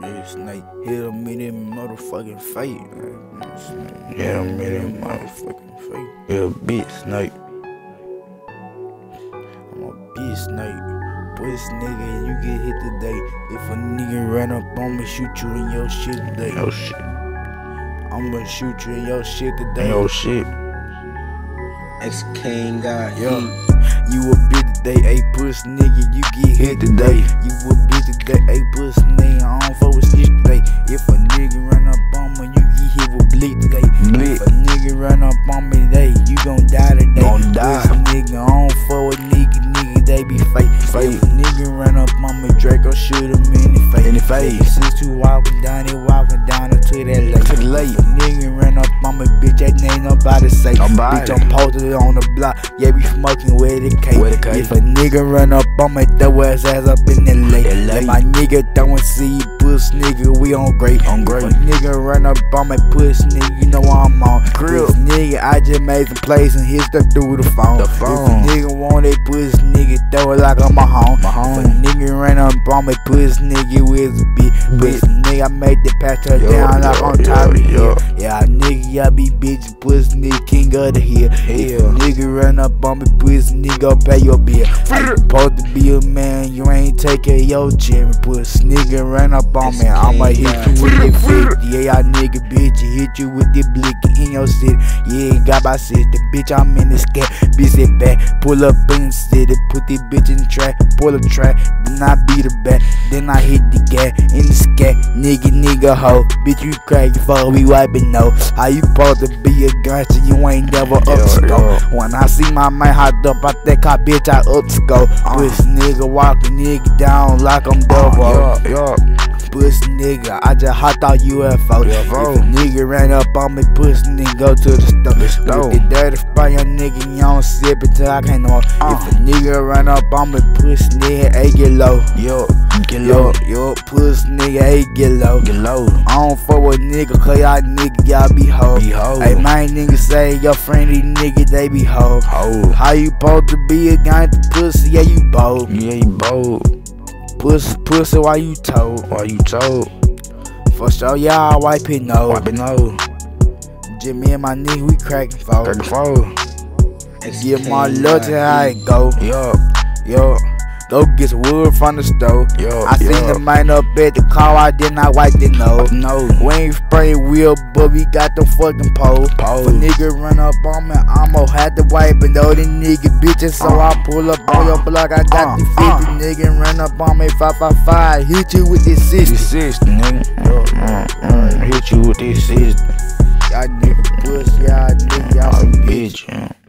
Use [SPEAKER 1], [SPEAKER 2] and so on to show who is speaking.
[SPEAKER 1] Bitch, snake. Hit him in that motherfucking face. man.
[SPEAKER 2] Hit him in that
[SPEAKER 1] motherfucking face.
[SPEAKER 2] Yeah, bitch, snake.
[SPEAKER 1] I'm a bitch, snake. Puss nigga, you get hit today. If a nigga run up on me, shoot you in your shit today.
[SPEAKER 2] Yo shit.
[SPEAKER 1] I'm gonna shoot you in your shit today.
[SPEAKER 2] Yo shit.
[SPEAKER 3] X King got
[SPEAKER 1] Yeah. You a bitch today, a puss nigga, you get hit today. You a bitch today, a puss nigga, I don't fuck with shit today. If a nigga run up on me, you the face.
[SPEAKER 2] In the.
[SPEAKER 1] Since you walking down, they walking down to that lake.
[SPEAKER 2] To the lake.
[SPEAKER 1] A nigga run up on me, bitch, that ain't nobody say.
[SPEAKER 2] Nobody.
[SPEAKER 1] Bitch, I'm posted on the block, yeah, we smoking with the cake.
[SPEAKER 2] With the cake.
[SPEAKER 1] If a nigga run up on me, throw his ass up in the lake.
[SPEAKER 2] The lake.
[SPEAKER 1] my nigga throwing seed, puss nigga, we on great.
[SPEAKER 2] On great.
[SPEAKER 1] If a nigga run up on me, puss nigga, you know I'm on.
[SPEAKER 2] Grill.
[SPEAKER 1] Puss nigga, I just made some plays and hit stuff through the phone.
[SPEAKER 2] The
[SPEAKER 1] If a nigga want that puss nigga, throw it like I'm a home.
[SPEAKER 2] My home.
[SPEAKER 1] Run up on me, puss nigga, with the bitch? Puss nigga, I made the patch her
[SPEAKER 2] Yo,
[SPEAKER 1] down like on top
[SPEAKER 2] yo,
[SPEAKER 1] of
[SPEAKER 2] yo.
[SPEAKER 1] hill. Yeah, nigga, I be bitch, puss nigga, king of the hill. If a nigga run up on me, puss nigga, pay your bill. I supposed to be a man, you ain't taking your Jimmy. Puss nigga run up on me, I'ma hit you with the 50. Yeah, y'all nigga, bitch, hit you with the blicky in your city. Yeah, got my sister, bitch, I'm in the scat. Bitch, sit back, pull up in the city, put the bitch in track, pull the track, then I beat her back, then I hit the gas in the scat. Nigga, nigga, hoe, bitch, you crazy, fuck, we wiping no. How you supposed to be a gangster, you ain't never up to go. When I see my man hot up out that car, bitch, I up to go.
[SPEAKER 2] Uh.
[SPEAKER 1] Puss nigga the nigga down like I'm double.
[SPEAKER 2] Yeah, yeah.
[SPEAKER 1] Puss nigga, I just hopped out UFO.
[SPEAKER 2] UFO.
[SPEAKER 1] If a nigga ran up on me, puss nigga, go to the store.
[SPEAKER 2] The store.
[SPEAKER 1] The dirty spray, young nigga, you don't sip it till I can't know.
[SPEAKER 2] Uh.
[SPEAKER 1] If a nigga run up on me, puss nigga, hey, get low.
[SPEAKER 2] Yo, get low.
[SPEAKER 1] yo, puss nigga, hey, get low.
[SPEAKER 2] Get low.
[SPEAKER 1] I don't fuck with nigga, cause y'all nigga, y'all be hoe.
[SPEAKER 2] Be hoe.
[SPEAKER 1] Hey, my nigga say your friendly nigga, they be hoe.
[SPEAKER 2] Ho.
[SPEAKER 1] How you supposed to be a gangster pussy? Yeah, you bold.
[SPEAKER 2] Yeah, you bold.
[SPEAKER 1] Pussy, pussy, why you told?
[SPEAKER 2] Why you told?
[SPEAKER 1] For sure, y'all wipe it no.
[SPEAKER 2] Wipe it no.
[SPEAKER 1] Jimmy and my nigga, we cracking for.
[SPEAKER 2] 34.
[SPEAKER 3] X
[SPEAKER 1] Give my love to how it go.
[SPEAKER 2] Yo,
[SPEAKER 1] Yo, go get some wood from the stove.
[SPEAKER 2] yo,
[SPEAKER 1] I seen
[SPEAKER 2] yo.
[SPEAKER 1] the man up at the car, I did not wipe the nose.
[SPEAKER 2] No.
[SPEAKER 1] We ain't spray wheel, but we got the fucking pole.
[SPEAKER 2] Pole.
[SPEAKER 1] If a nigga run up on me, I'ma have to wipe it. Though the nigga bitches, so
[SPEAKER 2] Uh,
[SPEAKER 1] I pull up on
[SPEAKER 2] uh,
[SPEAKER 1] your block. I got
[SPEAKER 2] uh,
[SPEAKER 1] the 50
[SPEAKER 2] uh.
[SPEAKER 1] nigga run up on me, 555. Hit you with this 60.
[SPEAKER 2] This sister, nigga. Yo, mm, mm, hit you with this sister.
[SPEAKER 1] Y'all nigga pussy, y'all nigga, y'all some bitch.
[SPEAKER 2] bitch.